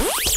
Bye.